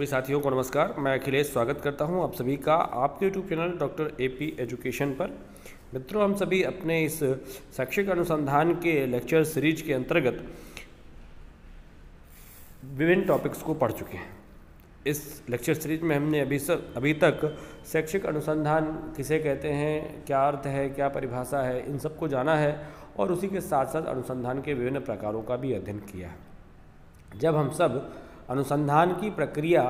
सभी साथियों को नमस्कार। मैं अखिलेश स्वागत करता हूँ आप सभी का आपके YouTube channel doctor AP education पर। मित्रों, हम सभी अपने इस शैक्षिक अनुसंधान के लेक्चर सीरीज़ के अंतर्गत विभिन्न टॉपिक्स को पढ़ चुके हैं। इस लेक्चर सीरीज़ में हमने अभी सब, अभी तक शैक्षिक अनुसंधान किसे कहते हैं, क्या अर्थ है, क्या परिभाषा है, इन सबको जाना है और उसी के साथ साथ अनुसंधान के विभिन्न प्रकारों का भी अध्ययन किया है। जब हम सब अनुसंधान की प्रक्रिया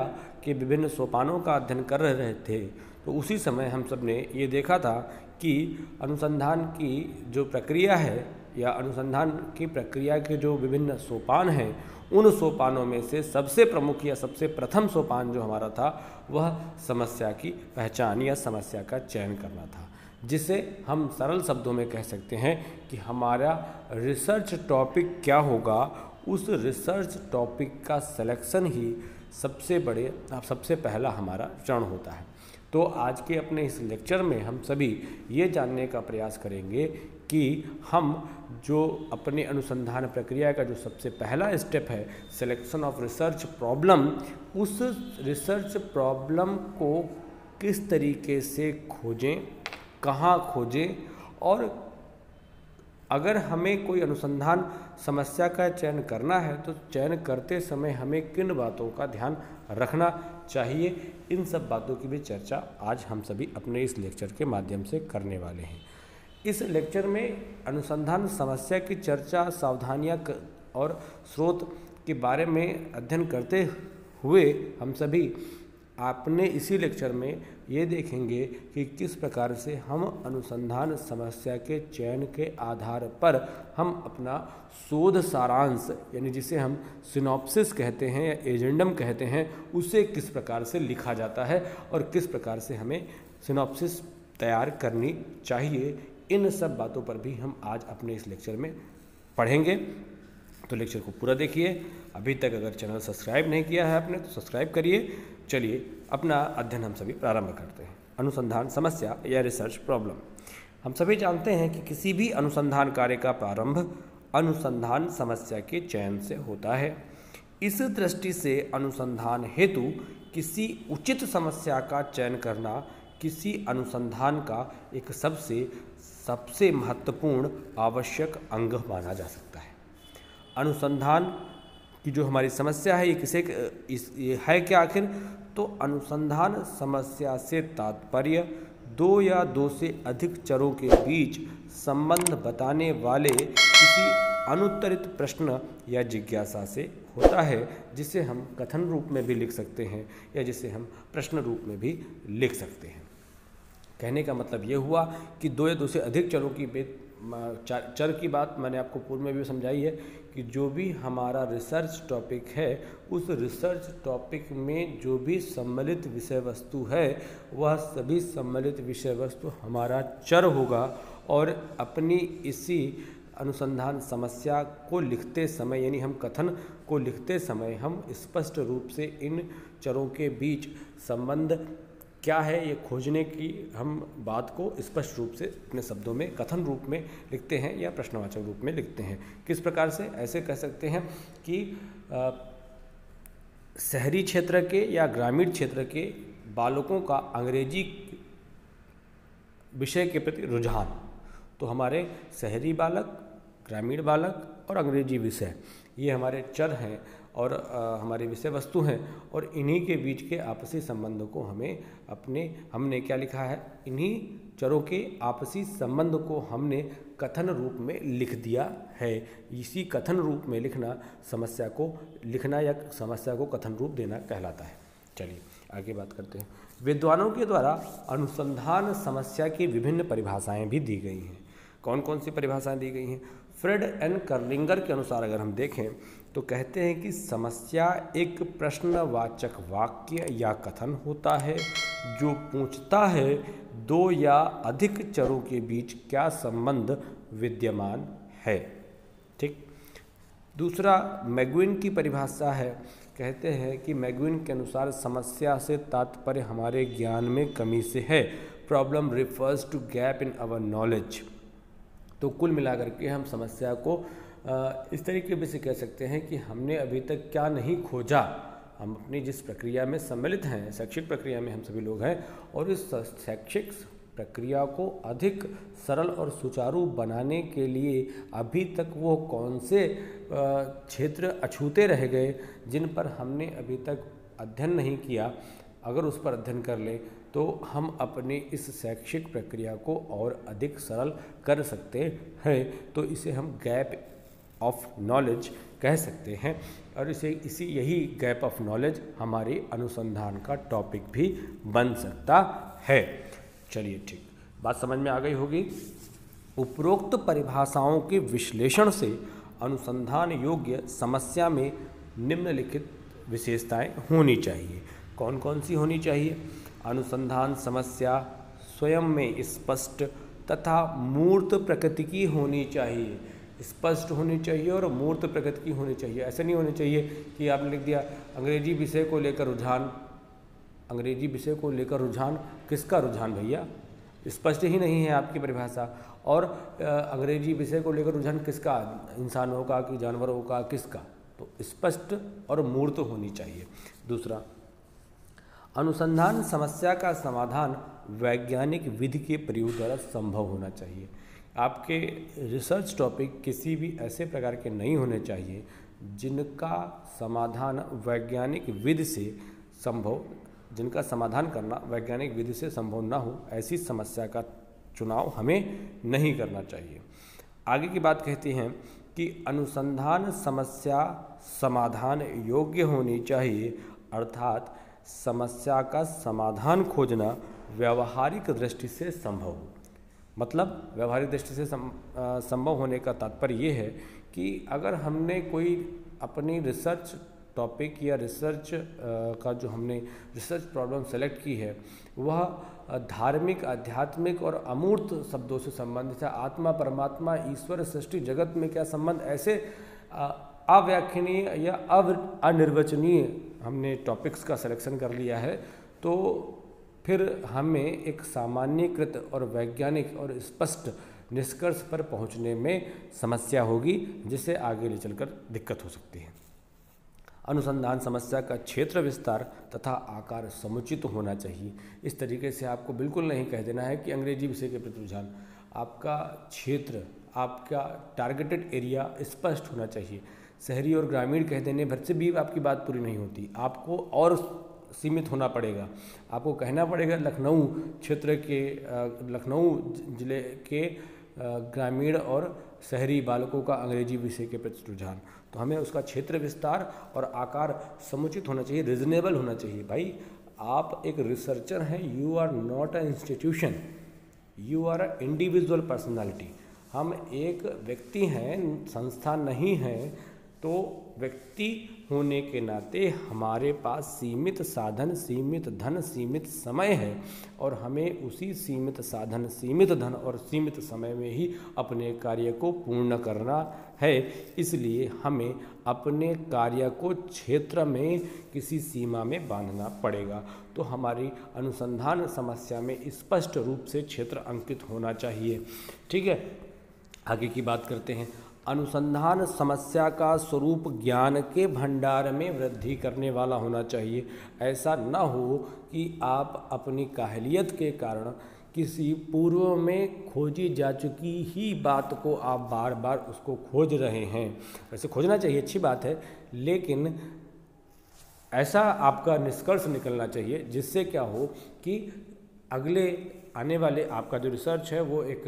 के विभिन्न सोपानों का अध्ययन कर रहे थे। तो उसी समय हम सबने ये देखा था कि अनुसंधान की जो प्रक्रिया है या अनुसंधान की प्रक्रिया के जो विभिन्न सोपान हैं, उन सोपानों में से सबसे प्रमुख या सबसे प्रथम सोपान जो हमारा था, वह समस्या की पहचान या समस्या का चयन करना था, जिसे हम सरल शब्दों में कह सकते हैं कि हमारा रिसर्च टॉपिक क्या होगा उस रिसर्च टॉपिक का सिलेक्शन ही सबसे बड़े, सबसे पहला हमारा चरण होता है। तो आज के अपने इस लेक्चर में हम सभी ये जानने का प्रयास करेंगे कि हम जो अपने अनुसंधान प्रक्रिया का जो सबसे पहला स्टेप है सिलेक्शन ऑफ़ रिसर्च प्रॉब्लम उस रिसर्च प्रॉब्लम को किस तरीके से खोजें, कहाँ खोजें और अगर हमें कोई अनुसंधान समस्या का चयन करना है तो चयन करते समय हमें किन बातों का ध्यान रखना चाहिए? इन सब बातों की भी चर्चा आज हम सभी अपने इस लेक्चर के माध्यम से करने वाले हैं। इस लेक्चर में अनुसंधान समस्या की चर्चा, सावधानियाँ और स्रोत के बारे में अध्ययन करते हुए हम सभी आपने इसी लेक्चर में ये देखेंगे कि किस प्रकार से हम अनुसंधान समस्या के चयन के आधार पर हम अपना शोध सारांश, यानी जिसे हम सिनॉप्सिस कहते हैं या एजेंडम कहते हैं, उसे किस प्रकार से लिखा जाता है और किस प्रकार से हमें सिनॉप्सिस तैयार करनी चाहिए, इन सब बातों पर भी हम आज अपने इस लेक्चर में पढ़ेंगे। तो लेक्चर को पूरा देखिए। अभी तक अगर चैनल सब्सक्राइब नहीं किया है आपने तो सब्सक्राइब करिए। चलिए, अपना अध्ययन हम सभी प्रारंभ करते हैं। अनुसंधान समस्या या रिसर्च प्रॉब्लम। हम सभी जानते हैं कि किसी भी अनुसंधान कार्य का प्रारंभ अनुसंधान समस्या के चयन से होता है। इस दृष्टि से अनुसंधान हेतु किसी उचित समस्या का चयन करना किसी अनुसंधान का एक सबसे सबसे महत्वपूर्ण, आवश्यक अंग माना जा सकता है। अनुसंधान की जो हमारी समस्या है, ये किसे, इस, ये है क्या आखिर? तो अनुसंधान समस्या से तात्पर्य, दो या दो से अधिक चरों के बीच संबंध बताने वाले किसी अनुत्तरित प्रश्न या जिज्ञासा से होता है, जिसे हम कथन रूप में भी लिख सकते हैं, या जिसे हम प्रश्न रूप में भी लिख सकते हैं। कहने का मतलब ये हुआ कि दो या दो से अधिक चरों की चर की बात मैंने आपको पूर्व में भी समझाई है कि जो भी हमारा रिसर्च टॉपिक है, उस रिसर्च टॉपिक में जो भी सम्मिलित विषय वस्तु है, वह सभी सम्मिलित विषय वस्तु हमारा चर होगा और अपनी इसी अनुसंधान समस्या को लिखते समय, यानी हम कथन को लिखते समय, हम स्पष्ट रूप से इन चरों के बीच संबंध क्या है ये खोजने की हम बात को स्पष्ट रूप से अपने शब्दों में, कथन रूप में लिखते हैं या प्रश्नवाचक रूप में लिखते हैं। किस प्रकार से ऐसे कह सकते हैं कि शहरी क्षेत्र के या ग्रामीण क्षेत्र के बालकों का अंग्रेज़ी विषय के प्रति रुझान तो हमारे शहरी बालक, ग्रामीण बालक और अंग्रेज़ी विषय, ये हमारे चर हैं। और हमारी विषय वस्तु हैं और इन्हीं के बीच के आपसी संबंध को हमें अपने, हमने क्या लिखा है? इन्हीं चरों के आपसी संबंध को हमने कथन रूप में लिख दिया है। इसी कथन रूप में लिखना समस्या को, लिखना या समस्या को कथन रूप देना कहलाता है। चलिए, आगे बात करते हैं। विद्वानों के द्वारा अनुसंधान समस्या की विभिन्न परिभाषाएँ भी दी गई हैं। कौन कौन सी परिभाषाएँ दी गई हैं? फ्रेड एन कर्लिंगर के अनुसार अगर हम देखें तो कहते हैं कि समस्या एक प्रश्नवाचक वाक्य या कथन होता है, जो पूछता है, दो या अधिक चरों के बीच क्या संबंध विद्यमान है? ठीक। दूसरा मैगविन की परिभाषा है। कहते हैं कि मैगविन के अनुसार समस्या से तात्पर्य हमारे ज्ञान में कमी से है। Problem refers to gap in our knowledge. तो कुल मिलाकर के हम समस्या को इस तरीके से कह सकते हैं कि हमने अभी तक क्या नहीं खोजा। हम अपनी जिस प्रक्रिया में सम्मिलित हैं, शैक्षिक प्रक्रिया में हम सभी लोग हैं, और इस शैक्षिक प्रक्रिया को अधिक सरल और सुचारू बनाने के लिए अभी तक वो कौन से क्षेत्र अछूते रह गए, जिन पर हमने अभी तक अध्ययन नहीं किया, अगर उस पर अध्ययन कर लें तो हम अपने इस शैक्षिक प्रक्रिया को और अधिक सरल कर सकते हैं। तो इसे हम गैप ऑफ़ नॉलेज कह सकते हैं। और इसे, इसी यही गैप ऑफ़ नॉलेज हमारे अनुसंधान का टॉपिक भी बन सकता है। चलिए ठीक, बात समझ में आ गई होगी। उपरोक्त परिभाषाओं के विश्लेषण से अनुसंधान योग्य समस्या में निम्नलिखित विशेषताएँ होनी चाहिए। कौन कौन सी होनी चाहिए? अनुसंधान समस्या स्वयं में स्पष्ट तथा मूर्त प्रकृति की होनी चाहिए। स्पष्ट होनी चाहिए और मूर्त प्रगति की होनी चाहिए। ऐसे नहीं होनी चाहिए कि आपने लिख दिया, अंग्रेज़ी विषय को लेकर रुझान। अंग्रेज़ी विषय को लेकर रुझान किसका रुझान भैया? स्पष्ट ही नहीं है आपकी परिभाषा। और अंग्रेज़ी विषय को लेकर रुझान किसका? इंसानों का कि जानवरों का, किसका? तो स्पष्ट और मूर्त होनी चाहिए। दूसरा, अनुसंधान समस्या का समाधान वैज्ञानिक विधि के प्रयोग द्वारा संभव होना चाहिए। आपके रिसर्च टॉपिक किसी भी ऐसे प्रकार के नहीं होने चाहिए, जिनका समाधान वैज्ञानिक विधि से संभव, जिनका समाधान करना वैज्ञानिक विधि से संभव ना हो, ऐसी समस्या का चुनाव हमें नहीं करना चाहिए। आगे की बात कहती हैं कि अनुसंधान समस्या समाधान योग्य होनी चाहिए, अर्थात समस्या का समाधान खोजना व्यवहारिक दृष्टि से संभव। हो मतलब व्यवहारिक दृष्टि से संभव होने का तात्पर्य ये है कि अगर हमने कोई अपनी रिसर्च टॉपिक या रिसर्च का जो हमने रिसर्च प्रॉब्लम सेलेक्ट की है, वह धार्मिक, आध्यात्मिक और अमूर्त शब्दों से संबंधित है। आत्मा, परमात्मा, ईश्वर, सृष्टि, जगत में क्या संबंध? ऐसे अव्याख्यनीय या अव, अनिर्वचनीय हमने टॉपिक्स का सिलेक्शन कर लिया है तो फिर हमें एक सामान्यकृत और वैज्ञानिक और स्पष्ट निष्कर्ष पर पहुँचने में समस्या होगी, जिससे आगे ले चलकर दिक्कत हो सकती है। अनुसंधान समस्या का क्षेत्र विस्तार तथा आकार समुचित होना चाहिए। इस तरीके से आपको बिल्कुल नहीं कह देना है कि अंग्रेज़ी विषय के प्रति रुझान। आपका क्षेत्र, आपका टारगेटेड एरिया स्पष्ट होना चाहिए। शहरी और ग्रामीण कह देने भर से भी आपकी बात पूरी नहीं होती। आपको और सीमित होना पड़ेगा। आपको कहना पड़ेगा लखनऊ क्षेत्र के लखनऊ ज़िले के ग्रामीण और शहरी बालकों का अंग्रेज़ी विषय के प्रति रुझान। तो हमें उसका क्षेत्र विस्तार और आकार समुचित होना चाहिए रिजनेबल होना चाहिए। भाई, आप एक रिसर्चर हैं you are not a institution you are a individual personality हम एक व्यक्ति हैं, संस्था नहीं है तो व्यक्ति होने के नाते हमारे पास सीमित साधन, सीमित धन, सीमित समय है और हमें उसी सीमित साधन, सीमित धन और सीमित समय में ही अपने कार्य को पूर्ण करना है। इसलिए हमें अपने कार्य को क्षेत्र में किसी सीमा में बांधना पड़ेगा। तो हमारी अनुसंधान समस्या में स्पष्ट रूप से क्षेत्र अंकित होना चाहिए। ठीक है? आगे की बात करते हैं। अनुसंधान समस्या का स्वरूप ज्ञान के भंडार में वृद्धि करने वाला होना चाहिए। ऐसा न हो कि आप अपनी काहलियत के कारण किसी पूर्व में खोजी जा चुकी ही बात को आप बार बार उसको खोज रहे हैं। वैसे खोजना चाहिए, अच्छी बात है, लेकिन ऐसा आपका निष्कर्ष निकलना चाहिए, जिससे क्या हो कि अगले आने वाले आपका जो रिसर्च है, वो एक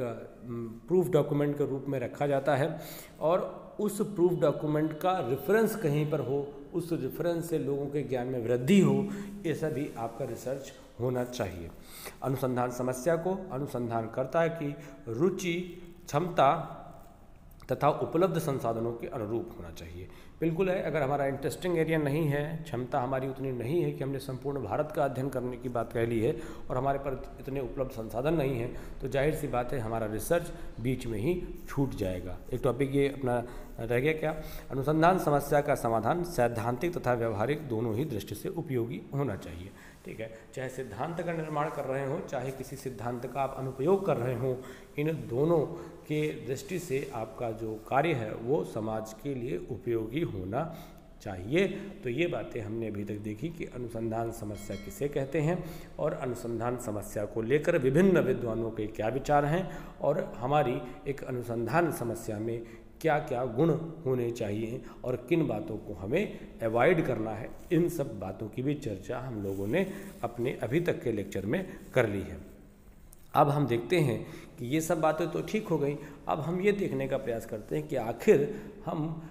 प्रूफ डॉक्यूमेंट के रूप में रखा जाता है और उस प्रूफ डॉक्यूमेंट का रेफरेंस कहीं पर हो, उस रेफरेंस से लोगों के ज्ञान में वृद्धि हो ऐसा भी आपका रिसर्च होना चाहिए। अनुसंधान समस्या को अनुसंधानकर्ता की रुचि, क्षमता तथा उपलब्ध संसाधनों के अनुरूप होना चाहिए। बिल्कुल है, अगर हमारा इंटरेस्टिंग एरिया नहीं है, क्षमता हमारी उतनी नहीं है कि हमने संपूर्ण भारत का अध्ययन करने की बात कह ली है और हमारे पर इतने उपलब्ध संसाधन नहीं हैं तो ज़ाहिर सी बात है हमारा रिसर्च बीच में ही छूट जाएगा। एक टॉपिक ये अपना रह गया क्या? अनुसंधान समस्या का समाधान सैद्धांतिक तथा व्यवहारिक दोनों ही दृष्टि से उपयोगी होना चाहिए। ठीक है। चाहे सिद्धांत का निर्माण कर रहे हो, चाहे किसी सिद्धांत का आप अनुपयोग कर रहे हो, इन दोनों के दृष्टि से आपका जो कार्य है, वो समाज के लिए उपयोगी होना चाहिए। तो ये बातें हमने अभी तक देखी कि अनुसंधान समस्या किसे कहते हैं और अनुसंधान समस्या को लेकर विभिन्न विद्वानों के क्या विचार हैं और हमारी एक अनुसंधान समस्या में क्या क्या गुण होने चाहिए और किन बातों को हमें अवॉइड करना है, इन सब बातों की भी चर्चा हम लोगों ने अपने अभी तक के लेक्चर में कर ली है। अब हम देखते हैं कि ये सब बातें तो ठीक हो गई। अब हम ये देखने का प्रयास करते हैं कि आखिर हम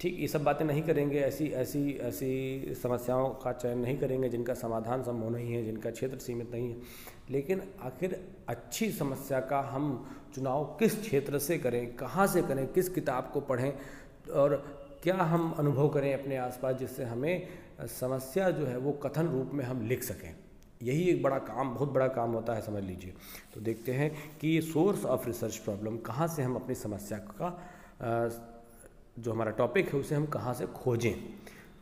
ठीक, ये सब बातें नहीं करेंगे, ऐसी ऐसी ऐसी समस्याओं का चयन नहीं करेंगे, जिनका समाधान संभव नहीं है, जिनका क्षेत्र सीमित नहीं है। लेकिन आखिर अच्छी समस्या का हम चुनाव किस क्षेत्र से करें, कहाँ से करें, किस किताब को पढ़ें, और क्या हम अनुभव करें अपने आसपास जिससे हमें समस्या जो है वो कथन रूप में हम लिख सकें। यही एक बड़ा काम, बहुत बड़ा काम होता है, समझ लीजिए। तो देखते हैं कि सोर्स ऑफ़ रिसर्च प्रॉब्लम कहाँ से हम अपनी समस्या का जो हमारा टॉपिक है, उसे हम कहाँ से खोजें?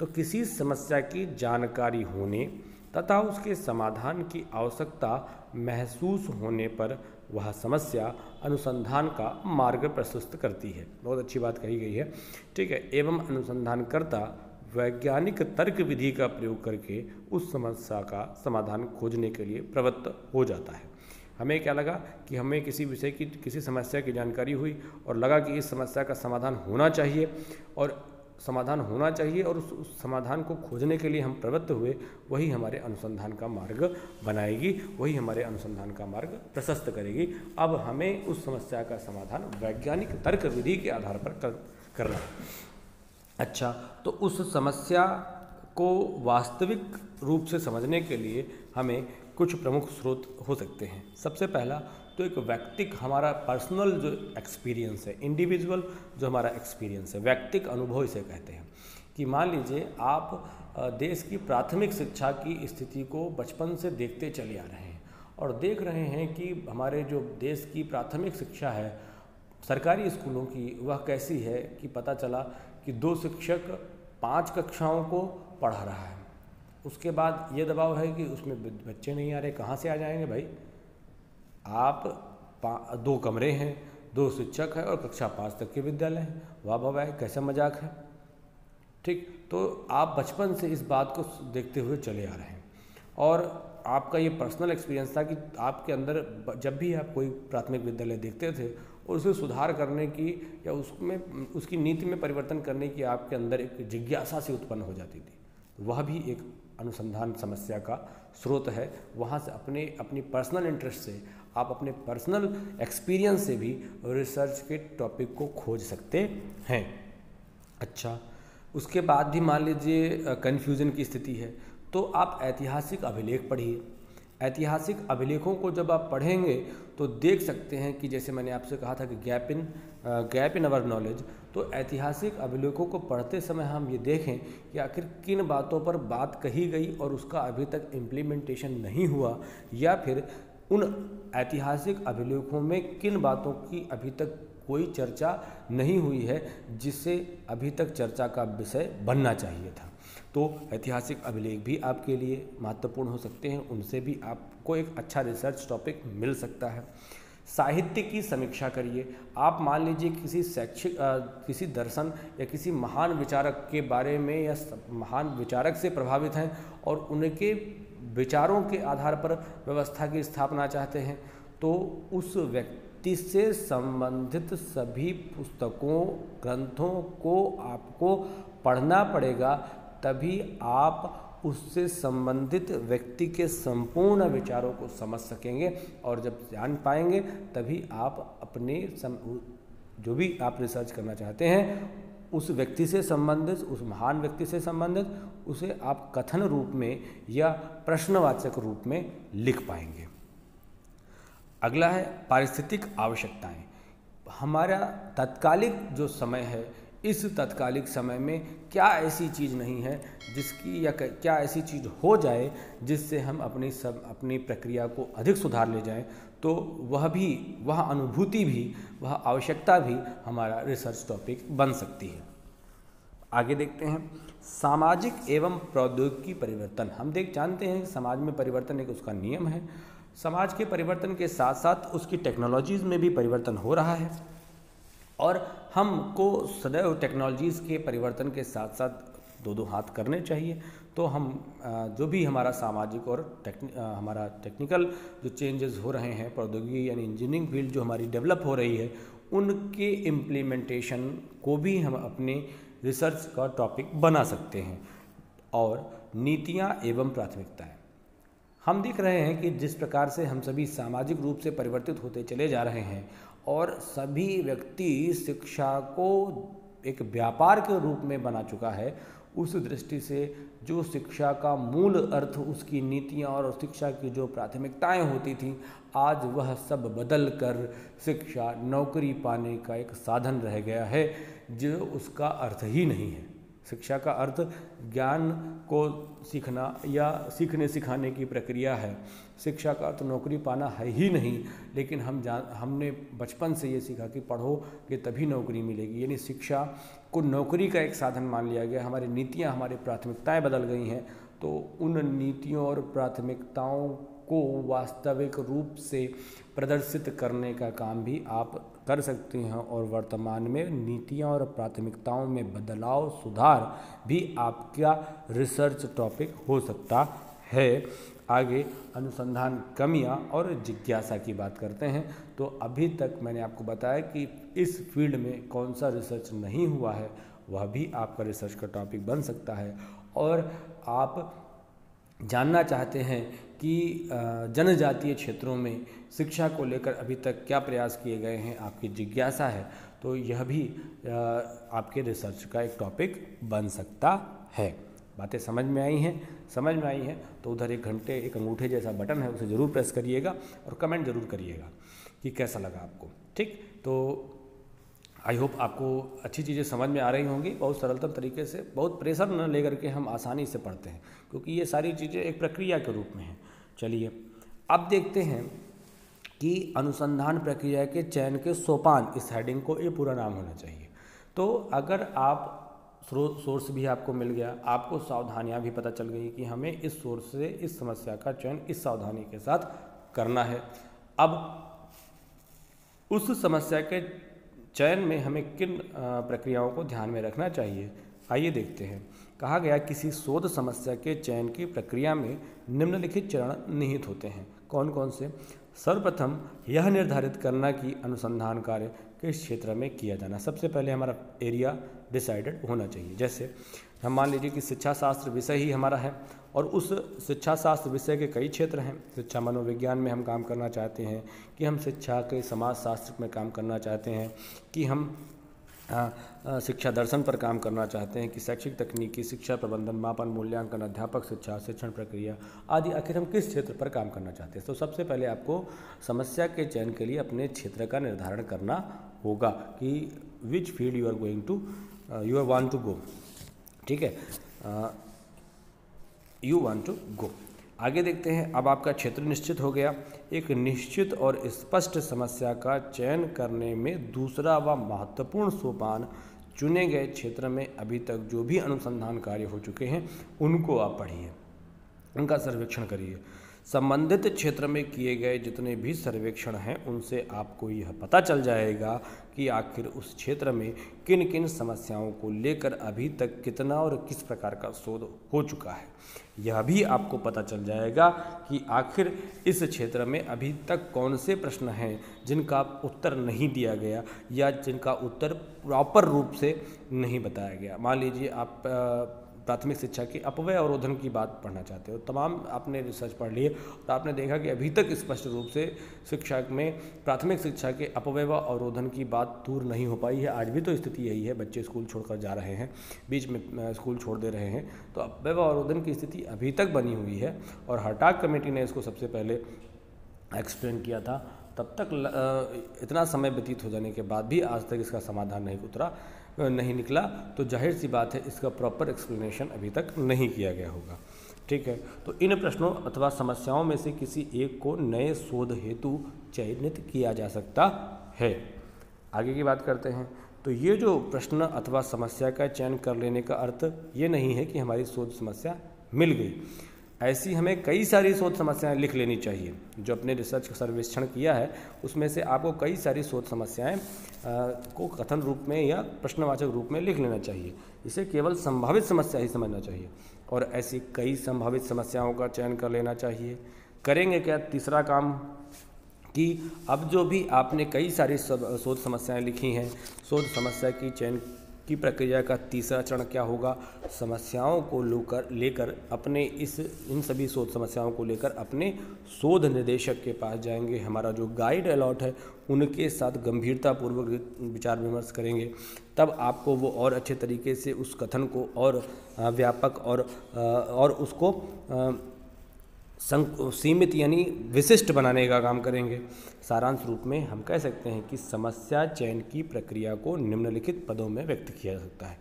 तो किसी समस्या की जानकारी होने तथा उसके समाधान की आवश्यकता महसूस होने पर वह समस्या अनुसंधान का मार्ग प्रशस्त करती है। बहुत अच्छी बात कही गई है। ठीक है, एवं अनुसंधानकर्ता वैज्ञानिक तर्क विधि का प्रयोग करके उस समस्या का समाधान खोजने के लिए प्रवृत्त हो जाता है। हमें क्या लगा कि हमें किसी विषय की किसी समस्या की जानकारी हुई और लगा कि इस समस्या का समाधान होना चाहिए और समाधान होना चाहिए और उस, समाधान को खोजने के लिए हम प्रवृत्त हुए वही हमारे अनुसंधान का मार्ग बनाएगी वही हमारे अनुसंधान का मार्ग प्रशस्त करेगी। अब हमें उस समस्या का समाधान वैज्ञानिक तर्क विधि के आधार पर कर, करना अच्छा तो उस समस्या को वास्तविक रूप से समझने के लिए हमें कुछ प्रमुख स्रोत हो सकते हैं। सबसे पहला तो एक व्यक्तिक हमारा पर्सनल जो एक्सपीरियंस है इंडिविजुअल जो हमारा एक्सपीरियंस है, व्यक्तिक अनुभव इसे कहते हैं। कि मान लीजिए आप देश की प्राथमिक शिक्षा की स्थिति को बचपन से देखते चले आ रहे हैं और देख रहे हैं कि हमारे जो देश की प्राथमिक शिक्षा है, सरकारी स्कूलों की, वह कैसी है कि पता चला कि दो शिक्षक पाँच कक्षाओं को पढ़ा रहा है। उसके बाद ये दबाव है कि उसमें बच्चे नहीं आ रहे, कहाँ से आ जाएँगे भाई? आप दो कमरे हैं, दो शिक्षक हैं और कक्षा पाँच तक के विद्यालय हैं। वाह वाह भाई कैसा मज़ाक है। ठीक तो आप बचपन से इस बात को देखते हुए चले आ रहे हैं। और आपका ये पर्सनल एक्सपीरियंस था कि आपके अंदर जब भी आप कोई प्राथमिक विद्यालय देखते थे और उसे सुधार करने की या उसमें, उसकी नीति में परिवर्तन करने की आपके अंदर एक जिज्ञासा से उत्पन्न हो जाती थी। वह भी एक अनुसंधान समस्या का स्रोत है। वहाँ से अपने, अपनी पर्सनल इंटरेस्ट से आप अपने पर्सनल एक्सपीरियंस से भी रिसर्च के टॉपिक को खोज सकते हैं। अच्छा उसके बाद भी मान लीजिए कन्फ्यूज़न की स्थिति है तो आप ऐतिहासिक अभिलेख पढ़िए। ऐतिहासिक अभिलेखों को जब आप पढ़ेंगे तो देख सकते हैं कि जैसे मैंने आपसे कहा था कि gap in gap in our knowledge तो ऐतिहासिक अभिलेखों को पढ़ते समय हम ये देखें कि आखिर किन बातों पर बात कही गई और उसका अभी तक इम्प्लीमेंटेशन नहीं हुआ, या फिर उन ऐतिहासिक अभिलेखों में किन बातों की अभी तक कोई चर्चा नहीं हुई है, जिससे अभी तक चर्चा का विषय बनना चाहिए था। तो ऐतिहासिक अभिलेख भी आपके लिए महत्वपूर्ण हो सकते हैं, उनसे भी आपको एक अच्छा रिसर्च टॉपिक मिल सकता है। साहित्य की समीक्षा करिए। आप मान लीजिए किसी शैक्षिक किसी दर्शन या किसी महान विचारक के बारे में या महान विचारक से प्रभावित हैं और उनके विचारों के आधार पर व्यवस्था की स्थापना चाहते हैं तो उस व्यक्ति से संबंधित सभी पुस्तकों, ग्रंथों को आपको पढ़ना पड़ेगा, तभी आप उससे संबंधित व्यक्ति के संपूर्ण विचारों को समझ सकेंगे और जब जान पाएँगे तभी आप अपने सम, जो भी आप रिसर्च करना चाहते हैं उस व्यक्ति से संबंधित उस महान व्यक्ति से संबंधित उसे आप कथन रूप में या प्रश्नवाचक रूप में लिख पाएँगे। अगला है पारिस्थितिक आवश्यकताएँ। हमारा तत्कालिक जो समय है इस तत्कालिक समय में क्या ऐसी चीज़ नहीं है जिसकी या क्या ऐसी चीज़ हो जाए जिससे हम अपनी सब, अपनी प्रक्रिया को अधिक सुधार ले जाएँ तो वह भी, वह अनुभूति भी, वह आवश्यकता भी हमारा रिसर्च टॉपिक बन सकती है। आगे देखते हैं। सामाजिक एवं प्रौद्योगिकी परिवर्तन। हम देख, जानते हैं समाज में परिवर्तन एक उसका नियम है। समाज के परिवर्तन के साथ साथ उसकी टेक्नोलॉजीज़ में भी परिवर्तन हो रहा है। और हमको सदैव टेक्नोलॉजीज़ के परिवर्तन के साथ साथ दो दो हाथ करने चाहिए। तो हम जो भी हमारा सामाजिक और टेक्नि हमारा टेक्निकल जो चेंजेस हो रहे हैं, प्रौद्योगिकी यानी इंजीनियरिंग फ़ील्ड जो हमारी डेवलप हो रही है, उनके इम्प्लीमेंटेशन को भी हम अपने रिसर्च का टॉपिक बना सकते हैं। और नीतियाँ एवं प्राथमिकताएँ। हम देख रहे हैं कि जिस प्रकार से हम सभी सामाजिक रूप से परिवर्तित होते चले जा रहे हैं और सभी व्यक्ति शिक्षा को एक व्यापार के रूप में बना चुका है, उस दृष्टि से जो शिक्षा का मूल अर्थ, उसकी नीतियाँ और शिक्षा की जो प्राथमिकताएँ होती थी, आज वह सब बदल कर शिक्षा, नौकरी पाने का एक साधन रह गया है, जो उसका अर्थ ही नहीं है। शिक्षा का अर्थ ज्ञान को सीखना या सीखने सिखाने की प्रक्रिया है। शिक्षा का अर्थ नौकरी पाना है ही नहीं, लेकिन हम जान, हमने बचपन से ये सीखा कि पढ़ो कि तभी नौकरी मिलेगी। यानी शिक्षा को नौकरी का एक साधन मान लिया गया। हमारी नीतियाँ, हमारी प्राथमिकताएँ बदल गई हैं तो उन नीतियों और प्राथमिकताओं को वास्तविक रूप से प्रदर्शित करने का काम भी आप कर सकते हैं और वर्तमान में नीतियाँ और प्राथमिकताओं में बदलाव, सुधार भी आपका रिसर्च टॉपिक हो सकता है। आगे अनुसंधान कमियाँ और जिज्ञासा की बात करते हैं। तो अभी तक मैंने आपको बताया कि इस फ़ील्ड में कौन सा रिसर्च नहीं हुआ है, वह भी आपका रिसर्च का टॉपिक बन सकता है। और आप जानना चाहते हैं कि जनजातीय क्षेत्रों में शिक्षा को लेकर अभी तक क्या प्रयास किए गए हैं, आपकी जिज्ञासा है? तो यह भी आपके रिसर्च का एक टॉपिक बन सकता है। बातें समझ में आई हैं? समझ में आई हैं? तो उधर एक घंटे, एक अंगूठे जैसा बटन है, उसे ज़रूर प्रेस करिएगा और कमेंट ज़रूर करिएगा कि कैसा लगा आपको। ठीक? तो आई होप आपको अच्छी चीज़ें समझ में आ रही होंगी। बहुत सरलतम तरीके से, बहुत प्रेशर न लेकर के हम आसानी से पढ़ते हैं। क्योंकि ये सारी चीज़ें एक प्रक्रिया के रूप में हैं। चलिए, अब देखते हैं कि अनुसंधान प्रक्रिया के चयन के सोपान इस हेडिंग को ये पूरा नाम होना चाहिए। तो अगर आप सोर्स भी आपको मिल गया, आपको सावधानियाँ भी पता चल गई कि हमें इस सोर्स से इस समस्या का चयन इस सावधानी के साथ करना है। अब उस समस्या के चयन में हमें किन प्रक्रियाओं को ध्यान में रखना चाहिए? आइए देखते हैं। कहा गया किसी शोध समस्या के चयन की प्रक्रिया में निम्नलिखित चरण निहित होते हैं। कौन कौन से? सर्वप्रथम, यह निर्धारित करना कि अनुसंधान कार्य किस क्षेत्र में किया जाना। सबसे पहले हमारा एरिया डिसाइडेड होना चाहिए। जैसे, हम मान लीजिए कि शिक्षा शास्त्र विषय ही हमारा है और उस शिक्षा शास्त्र विषय के कई क्षेत्र हैं। शिक्षा मनोविज्ञान में हम काम करना चाहते हैं, कि हम शिक्षा के समाज शास्त्र में काम करना चाहते हैं, कि हम शिक्षा दर्शन पर काम करना चाहते हैं कि शैक्षिक तकनीकी शिक्षा प्रबंधन, मापन, मूल्यांकन, अध्यापक शिक्षा, शिक्षण प्रक्रिया आदि आखिर हम किस क्षेत्र पर काम करना चाहते हैं? तो सबसे पहले आपको समस्या के चयन के लिए अपने क्षेत्र का निर्धारण करना होगा कि which field you are going to you are want to go ठीक है? यू वांट टू गो आगे देखते हैं, अब आपका क्षेत्र निश्चित हो गया। एक निश्चित और स्पष्ट समस्या का चयन करने में दूसरा व महत्वपूर्ण सोपान चुने गए क्षेत्र में अभी तक जो भी अनुसंधान कार्य हो चुके हैं, उनको आप पढ़िए। उनका सर्वेक्षण करिए। संबंधित क्षेत्र में किए गए जितने भी सर्वेक्षण हैं, उनसे आपको यह पता चल जाएगा कि आखिर उस क्षेत्र में किन किन समस्याओं को लेकर अभी तक कितना और किस प्रकार का शोध हो चुका है। यह भी आपको पता चल जाएगा कि आखिर इस क्षेत्र में अभी तक कौन से प्रश्न हैं, जिनका उत्तर नहीं दिया गया या जिनका उत्तर प्रॉपर रूप से नहीं बताया गया। मान लीजिए आप प्राथमिक शिक्षा की अपव्यय अवरोधन की बात पढ़ना चाहते हो। तमाम आपने रिसर्च पढ़ लिए तो आपने देखा कि अभी तक स्पष्ट रूप से शिक्षा में प्राथमिक शिक्षा के अपव्यय व अवरोधन की बात दूर नहीं हो पाई है। आज भी तो स्थिति यही है, बच्चे स्कूल छोड़कर जा रहे हैं, बीच में स्कूल छोड़ दे रहे हैं। तो अपव्यय व अवरोधन की स्थिति अभी तक बनी हुई है और हटाक कमेटी ने इसको सबसे पहले एक्सप्लेन किया था। तब तक इतना समय व्यतीत हो जाने के बाद भी आज तक इसका समाधान नहीं उतरा नहीं निकला तो ज़ाहिर सी बात है इसका प्रॉपर एक्सप्लेनेशन अभी तक नहीं किया गया होगा। ठीक है? तो इन प्रश्नों अथवा समस्याओं में से किसी एक को नए शोध हेतु चयनित किया जा सकता है। आगे की बात करते हैं। तो ये जो प्रश्न अथवा समस्या का चयन कर लेने का अर्थ, ये नहीं है कि हमारी शोध समस्या मिल गई। ऐसी हमें कई सारी शोध समस्याएँ लिख लेनी चाहिए। जो अपने रिसर्च का सर्वेक्षण किया है, उसमें से आपको कई सारी शोध समस्याएँ को कथन रूप में या प्रश्नवाचक रूप में लिख लेना चाहिए। इसे केवल संभावित समस्या ही समझना चाहिए। और ऐसी कई संभावित समस्याओं का चयन कर लेना चाहिए। करेंगे क्या? तीसरा काम कि अब जो भी आपने कई सारी शोध समस्याएँ लिखी हैं, शोध समस्या की चयन की प्रक्रिया का तीसरा चरण क्या होगा? समस्याओं को लेकर लेकर अपने इस, इन सभी शोध समस्याओं को लेकर अपने शोध निदेशक के पास जाएँगे। हमारा जो गाइड अलॉट है, उनके साथ गंभीरतापूर्वक विचार विमर्श करेंगे। तब आपको वो और अच्छे तरीके से उस कथन को और व्यापक और और उसको सीमित यानी विशिष्ट बनाने का काम करेंगे। सारांश रूप में हम कह सकते हैं कि समस्या चयन की प्रक्रिया को निम्नलिखित पदों में व्यक्त किया जा सकता है।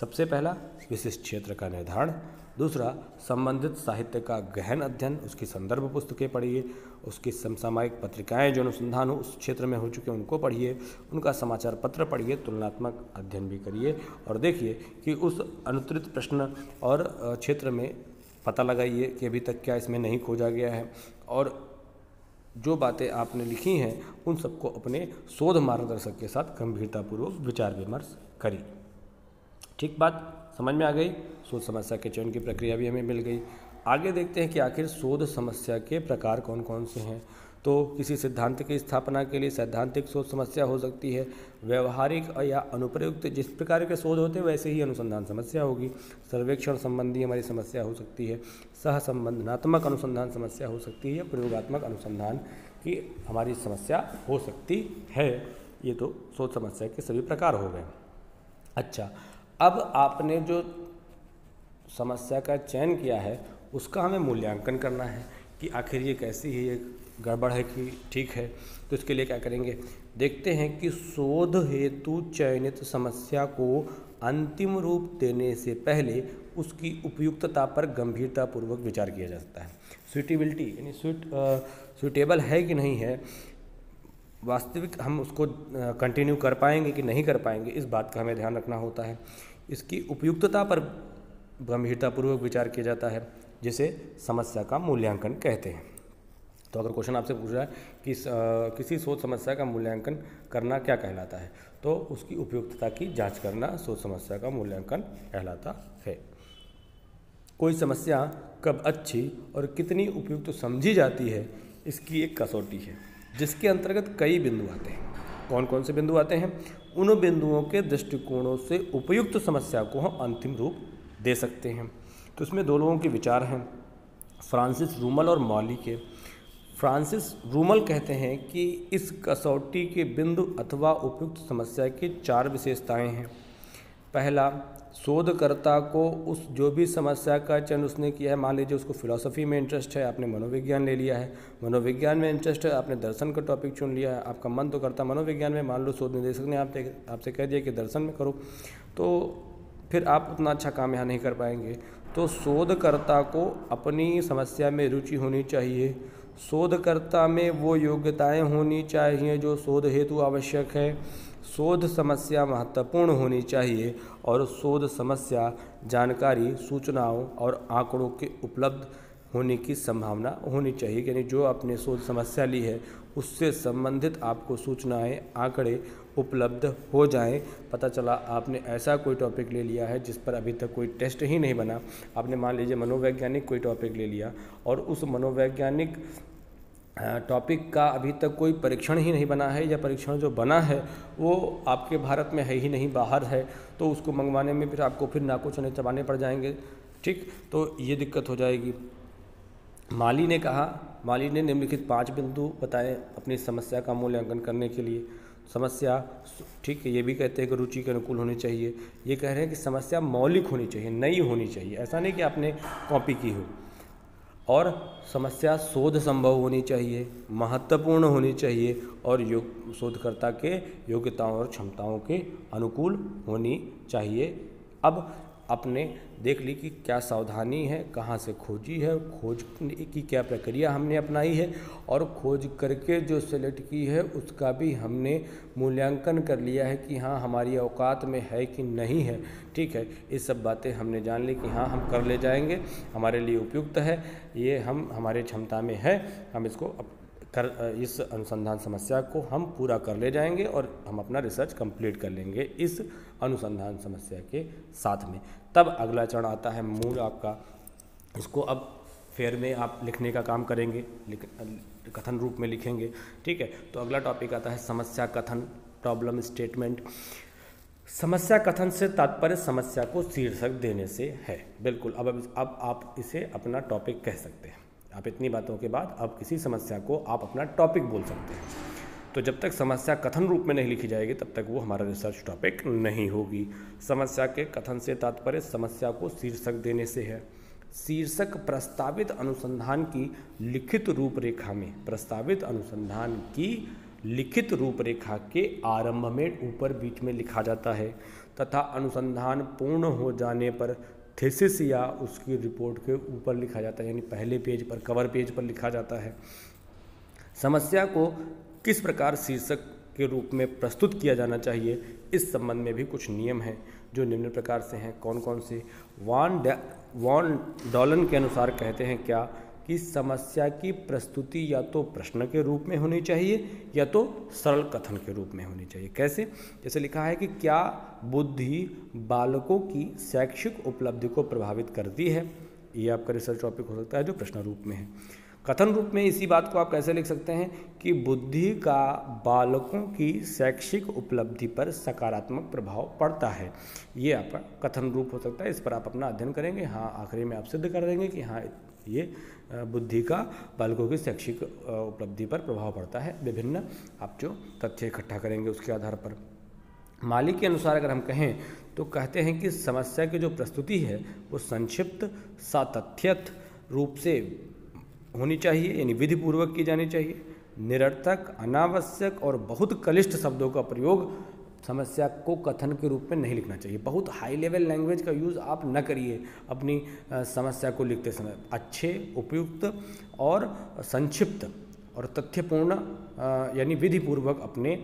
सबसे पहला, विशिष्ट क्षेत्र का निर्धारण। दूसरा, संबंधित साहित्य का गहन अध्ययन, उसकी संदर्भ पुस्तकें पढ़िए, उसकी समसामयिक पत्रिकाएँ जो अनुसंधान हो उस क्षेत्र में हो चुके उनको पढ़िए, उनका समाचार पत्र पढ़िए, तुलनात्मक अध्ययन भी करिए और देखिए कि उस अनुत्तरित प्रश्न और क्षेत्र में पता लगाइए कि अभी तक क्या इसमें नहीं खोजा गया है। और जो बातें आपने लिखी हैं, उन सबको अपने शोध मार्गदर्शक के साथ गंभीरतापूर्वक विचार विमर्श करिए ठीक बात समझ में आ गई? शोध समस्या के चयन की प्रक्रिया भी हमें मिल गई। आगे देखते हैं कि आखिर शोध समस्या के प्रकार कौन कौन से हैं। तो किसी सिद्धांत की स्थापना के लिए सैद्धांतिक शोध समस्या हो सकती है, व्यवहारिक या अनुप्रयुक्त, जिस प्रकार के शोध होते हैं, वैसे ही अनुसंधान समस्या होगी। सर्वेक्षण संबंधी हमारी समस्या हो सकती है सह संबंधनात्मक अनुसंधान समस्या हो सकती है या प्रयोगात्मक अनुसंधान की हमारी समस्या हो सकती है। ये तो शोध समस्या के सभी प्रकार हो गए। अच्छा अब आपने जो समस्या का चयन किया है, उसका हमें मूल्यांकन करना है कि आखिर ये कैसी है, ये गड़बड़ है कि ठीक है तो इसके लिए क्या करेंगे? देखते हैं कि शोध हेतु चयनित समस्या को अंतिम रूप देने से पहले उसकी उपयुक्तता पर गंभीरतापूर्वक विचार किया जा सकता है। सुइटेबिलिटी यानी सुइट सुइटेबल है कि नहीं है, वास्तविक हम उसको कंटिन्यू कर पाएँगे कि नहीं कर पाएँगे, इस बात का हमें ध्यान रखना होता है। इसकी उपयुक्तता पर गंभीरतापूर्वक विचार किया जाता है, जिसे समस्या का मूल्यांकन कहते हैं। तो अगर क्वेश्चन आपसे पूछ रहा है कि किसी सोच समस्या का मूल्यांकन करना क्या कहलाता है? तो उसकी उपयुक्तता की जाँच करना सोच समस्या का मूल्यांकन कहलाता है। कोई समस्या कब अच्छी और कितनी उपयुक्त तो समझी जाती है, इसकी एक कसौटी है, जिसके अंतर्गत कई बिंदु आते हैं। कौन कौन से बिंदु आते हैं? उन बिंदुओं के दृष्टिकोणों से उपयुक्त समस्या को हम अंतिम रूप दे सकते हैं। तो इसमें दो लोगों के विचार हैं, फ्रांसिस रूमल और मॉली के। फ्रांसिस रूमल कहते हैं कि इस कसौटी के बिंदु अथवा उपयुक्त समस्या की चार विशेषताएँ हैं। पहला, शोधकर्ता को उस जो भी समस्या का चयन उसने किया है, मान लीजिए उसको फिलॉसफी में इंटरेस्ट है, आपने मनोविज्ञान ले लिया है। मनोविज्ञान में इंटरेस्ट है, आपने दर्शन का टॉपिक चुन लिया है, आपका मन तो करता मनोविज्ञान में मान लो शोध निदेशक ने आप आपसे कह दिया कि दर्शन में करो। तो फिर आप उतना अच्छा काम यहाँ नहीं कर पाएँगे। तो शोधकर्ता को अपनी समस्या में रुचि होनी चाहिए। शोधकर्ता में वो योग्यताएँ होनी चाहिए जो शोध हेतु आवश्यक है। शोध समस्या महत्वपूर्ण होनी चाहिए और शोध समस्या जानकारी, सूचनाओं और आंकड़ों के उपलब्ध होने की संभावना होनी चाहिए। यानी जो आपने शोध समस्या ली है, उससे संबंधित आपको सूचनाएँ, आंकड़े उपलब्ध हो जाएँ। पता चला, आपने ऐसा कोई टॉपिक ले लिया है जिस पर अभी तक कोई टेस्ट ही नहीं बना। आपने मान लीजिए मनोवैज्ञानिक कोई टॉपिक ले लिया और उस मनोवैज्ञानिक टॉपिक का अभी तक कोई परीक्षण ही नहीं बना है या परीक्षण जो बना है, वो आपके भारत में है ही नहीं, बाहर है तो उसको मंगवाने में फिर आपको फिर नाको चने चबाने पड़ जाएँगे। ठीक? तो ये दिक्कत हो जाएगी। माली ने कहा, माली ने निम्नलिखित पाँच बिंदु बताए अपनी समस्या का मूल्यांकन करने के लिए। समस्या ठीक है, ये भी कहते हैं कि रुचि के अनुकूल होनी चाहिए। ये कह रहे हैं कि समस्या मौलिक होनी चाहिए, नई होनी चाहिए। ऐसा नहीं कि आपने कॉपी की हो। और समस्या शोध संभव होनी चाहिए, महत्वपूर्ण होनी चाहिए और योग शोधकर्ता के योग्यताओं और क्षमताओं के अनुकूल होनी चाहिए। अब आपने देख ली कि क्या सावधानी है, कहाँ से खोजी है खोज की क्या प्रक्रिया हमने अपनाई है और खोज करके जो सेलेक्ट की है, उसका भी हमने मूल्यांकन कर लिया है कि हाँ हमारी औकात में है कि नहीं है। ठीक है ये सब बातें हमने जान ली कि हाँ हम कर ले जाएँगे, हमारे लिए उपयुक्त है, ये हम, हमारे क्षमता में है, हम इसको कर इस अनुसंधान समस्या को हम पूरा कर ले जाएँगे और हम अपना रिसर्च कंप्लीट कर लेंगे इस अनुसंधान समस्या के साथ में। तब अगला चरण आता है मूल आपका। इसको अब फेयर में आप लिखने का काम करेंगे कथन रूप में लिखेंगे, ठीक है? तो अगला टॉपिक आता है समस्या कथन प्रॉब्लम स्टेटमेंट समस्या कथन से तात्पर्य समस्या को शीर्षक देने से है। बिल्कुल, अब अब आप इसे अपना टॉपिक कह सकते हैं। आप इतनी बातों के बाद अब किसी समस्या को आप अपना टॉपिक बोल सकते हैं। तो जब तक समस्या कथन रूप में नहीं लिखी जाएगी, तब तक वो हमारा रिसर्च टॉपिक नहीं होगी। समस्या के कथन से तात्पर्य समस्या को शीर्षक देने से है। शीर्षक प्रस्तावित अनुसंधान की लिखित रूपरेखा में, प्रस्तावित अनुसंधान की लिखित रूपरेखा के आरंभ में ऊपर बीच में लिखा जाता है। तथा अनुसंधान पूर्ण हो जाने पर थीसिस या उसकी रिपोर्ट के ऊपर लिखा जाता है, यानी पहले पेज पर कवर पेज पर लिखा जाता है। समस्या को किस प्रकार शीर्षक के रूप में प्रस्तुत किया जाना चाहिए, इस संबंध में भी कुछ नियम हैं, जो निम्न प्रकार से हैं। कौन कौन से? वॉन वॉन डॉलन के अनुसार कहते हैं, क्या कि समस्या की प्रस्तुति या तो प्रश्न के रूप में होनी चाहिए या तो सरल कथन के रूप में होनी चाहिए। कैसे? जैसे लिखा है कि क्या बुद्धि बालकों की शैक्षिक उपलब्धि को प्रभावित करती है? ये आपका रिसर्च टॉपिक हो सकता है जो प्रश्न रूप में है। कथन रूप में इसी बात को आप कैसे लिख सकते हैं कि बुद्धि का बालकों की शैक्षिक उपलब्धि पर सकारात्मक प्रभाव पड़ता है। ये आपका कथन रूप हो सकता है। इस पर आप अपना अध्ययन करेंगे। हाँ आखिरी में आप सिद्ध कर देंगे कि हाँ ये बुद्धि का, बालकों की शैक्षिक उपलब्धि पर प्रभाव पड़ता है। विभिन्न आप जो तथ्य इकट्ठा करेंगे उसके आधार पर। मालिक के अनुसार अगर हम कहें तो कहते हैं कि समस्या की जो प्रस्तुति है, वो संक्षिप्त सातथ्यत रूप से होनी चाहिए, यानी विधिपूर्वक की जानी चाहिए। निरर्थक, अनावश्यक और बहुत कलिष्ठ शब्दों का प्रयोग समस्या को कथन के रूप में नहीं लिखना चाहिए। बहुत हाई लेवल लैंग्वेज का यूज़ आप न करिए अपनी समस्या को लिखते समय। अच्छे, उपयुक्त और संक्षिप्त और तथ्यपूर्ण यानी विधिपूर्वक अपने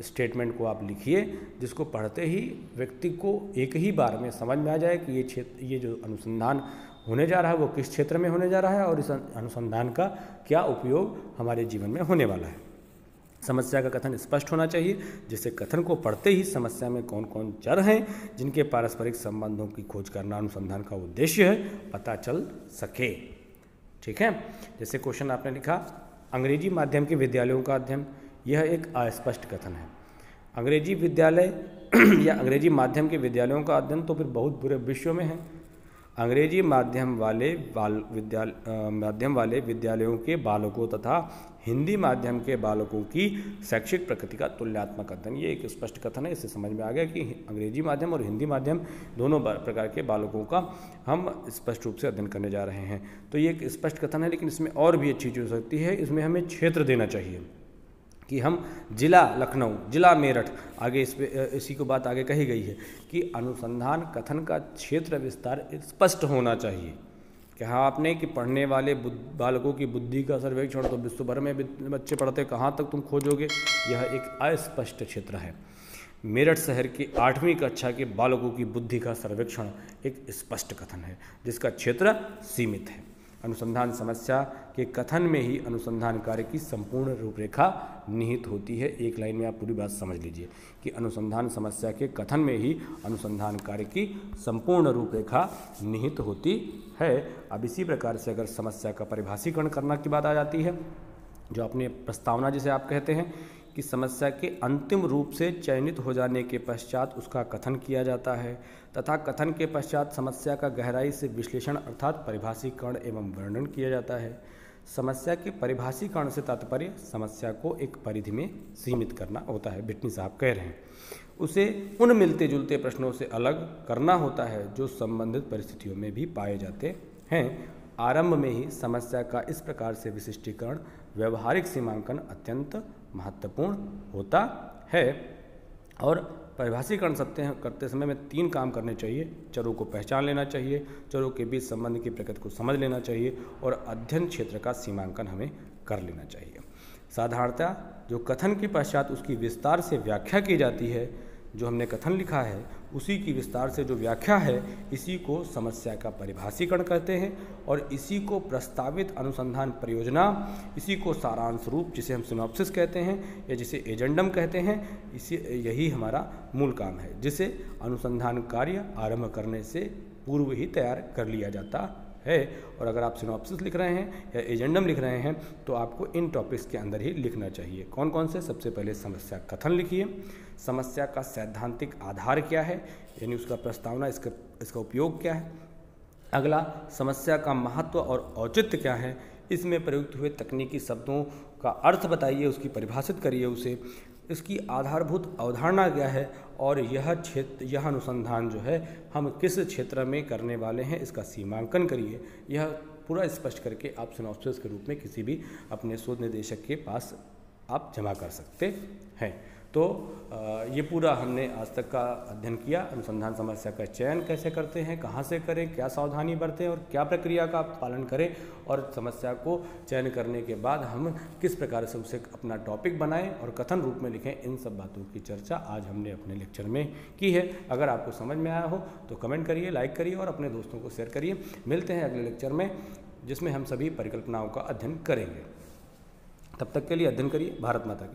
स्टेटमेंट को आप लिखिए, जिसको पढ़ते ही व्यक्ति को एक ही बार में समझ में आ जाए कि ये क्षेत्र ये जो अनुसंधान होने जा रहा है, वो किस क्षेत्र में होने जा रहा है और इस अनुसंधान का क्या उपयोग हमारे जीवन में होने वाला है। समस्या का कथन स्पष्ट होना चाहिए, जिससे कथन को पढ़ते ही समस्या में कौन कौन चर हैं, जिनके पारस्परिक संबंधों की खोज करना अनुसंधान का उद्देश्य है, पता चल सके। ठीक है? जैसे क्वेश्चन आपने लिखा, अंग्रेज़ी माध्यम के विद्यालयों का अध्ययन, यह एक अस्पष्ट कथन है। अंग्रेज़ी विद्यालय या अंग्रेज़ी माध्यम के विद्यालयों का अध्ययन तो फिर बहुत बुरे विश्व में है। अंग्रेज़ी माध्यम वाले बाल विद्यालय माध्यम वाले विद्यालयों के बालकों तथा हिंदी माध्यम के बालकों की शैक्षिक प्रकृति का तुल्यात्मक अध्ययन। ये एक स्पष्ट कथन है, इससे समझ में आ गया कि अंग्रेज़ी माध्यम और हिंदी माध्यम दोनों प्रकार के बालकों का हम स्पष्ट रूप से अध्ययन करने जा रहे हैं। तो ये एक स्पष्ट कथन है, लेकिन इसमें और भी अच्छी चीज़ हो सकती है। इसमें हमें क्षेत्र देना चाहिए कि हम जिला लखनऊ, जिला मेरठ, आगे इस पे, इसी को बात आगे कही गई है कि अनुसंधान कथन का क्षेत्र विस्तार स्पष्ट होना चाहिए। कि हाँ आपने कि पढ़ने वाले बालकों की बुद्धि का सर्वेक्षण तो विश्व भर में बच्चे पढ़ते कहाँ तक तुम खोजोगे? यह एक अस्पष्ट क्षेत्र है। मेरठ शहर की आठवीं कक्षा के बालकों की बुद्धि का सर्वेक्षण एक स्पष्ट कथन है, जिसका क्षेत्र सीमित है। अनुसंधान समस्या के कथन में ही अनुसंधान कार्य की संपूर्ण रूपरेखा निहित होती है। एक लाइन में आप पूरी बात समझ लीजिए कि अनुसंधान समस्या के कथन में ही अनुसंधान कार्य की संपूर्ण रूपरेखा निहित होती है। अब इसी प्रकार से अगर समस्या का परिभाषीकरण करना की बात आ जाती है, जो अपने प्रस्तावना जिसे आप कहते हैं कि समस्या के अंतिम रूप से चयनित हो जाने के पश्चात उसका कथन किया जाता है तथा कथन के पश्चात समस्या का गहराई से विश्लेषण अर्थात परिभाषीकरण एवं वर्णन किया जाता है। समस्या के परिभाषीकरण से तात्पर्य समस्या को एक परिधि में सीमित करना होता है, बिटनी साहब कह रहे हैं। उसे उन मिलते जुलते प्रश्नों से अलग करना होता है जो संबंधित परिस्थितियों में भी पाए जाते हैं। आरंभ में ही समस्या का इस प्रकार से विशिष्टीकरण, व्यवहारिक सीमांकन अत्यंत महत्वपूर्ण होता है और परिभाषीकरण सकते हैं, करते समय में तीन काम करने चाहिए। चरों को पहचान लेना चाहिए, चरों के बीच संबंध की प्रकृति को समझ लेना चाहिए और अध्ययन क्षेत्र का सीमांकन हमें कर लेना चाहिए। साधारणतः जो कथन के पश्चात उसकी विस्तार से व्याख्या की जाती है, जो हमने कथन लिखा है उसी की विस्तार से जो व्याख्या है, इसी को समस्या का परिभाषीकरण कहते हैं और इसी को प्रस्तावित अनुसंधान परियोजना, इसी को सारांश रूप जिसे हम सिनॉप्सिस कहते हैं या जिसे एजेंडम कहते हैं, इसी, यही हमारा मूल काम है, जिसे अनुसंधान कार्य आरंभ करने से पूर्व ही तैयार कर लिया जाता है। और अगर आप सिनॉप्सिस लिख रहे हैं या एजेंडम लिख रहे हैं तो आपको इन टॉपिक्स के अंदर ही लिखना चाहिए। कौन कौन से? सबसे पहले समस्या कथन लिखिए। समस्या का सैद्धांतिक आधार क्या है? यानी उसका प्रस्तावना, इसका इसका उपयोग क्या है? अगला, समस्या का महत्व और औचित्य क्या है? इसमें प्रयुक्त हुए तकनीकी शब्दों का अर्थ बताइए, उसकी परिभाषित करिए उसे। इसकी आधारभूत अवधारणा क्या है और यह क्षेत्र, यह अनुसंधान जो है, हम किस क्षेत्र में करने वाले हैं, इसका सीमांकन करिए। यह पूरा स्पष्ट करके आप सिनॉप्सिस के रूप में किसी भी अपने शोध निदेशक के पास आप जमा कर सकते हैं। तो ये पूरा हमने आज तक का अध्ययन किया। अनुसंधान समस्या का चयन कैसे करते हैं, कहाँ से करें, क्या सावधानी बरतें और क्या प्रक्रिया का पालन करें और समस्या को चयन करने के बाद हम किस प्रकार से उसे अपना टॉपिक बनाएँ और कथन रूप में लिखें, इन सब बातों की चर्चा आज हमने अपने लेक्चर में की है। अगर आपको समझ में आया हो तो कमेंट करिए लाइक करिए और अपने दोस्तों को शेयर करिए। मिलते हैं अगले लेक्चर में, जिसमें हम सभी परिकल्पनाओं का अध्ययन करेंगे। तब तक के लिए अध्ययन करिए, भारत माता की।